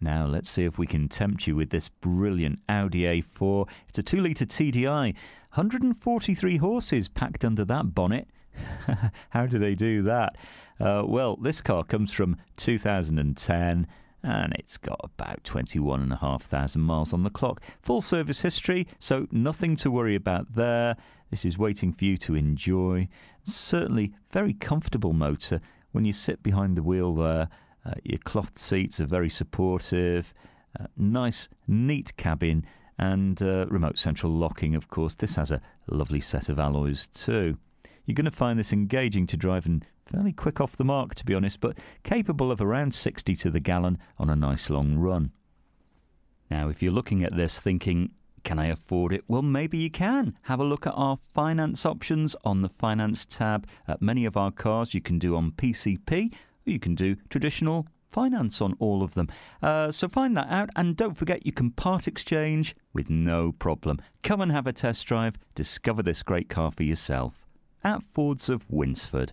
Now, let's see if we can tempt you with this brilliant Audi A4. It's a 2 litre TDI, 143 horses packed under that bonnet. How do they do that? Uh, well, this car comes from 2010 and it's got about 21,500 miles on the clock. Full service history, so nothing to worry about there. This is waiting for you to enjoy. Certainly, very comfortable motor when you sit behind the wheel there. Uh, your cloth seats are very supportive. Uh, nice, neat cabin and uh, remote central locking, of course. This has a lovely set of alloys too. You're going to find this engaging to drive and fairly quick off the mark, to be honest, but capable of around 60 to the gallon on a nice long run. Now, if you're looking at this thinking, can I afford it? Well, maybe you can. Have a look at our finance options on the finance tab. At many of our cars, you can do on PCP, you can do traditional finance on all of them. Uh, so find that out and don't forget you can part exchange with no problem. Come and have a test drive, discover this great car for yourself at Fords of Winsford.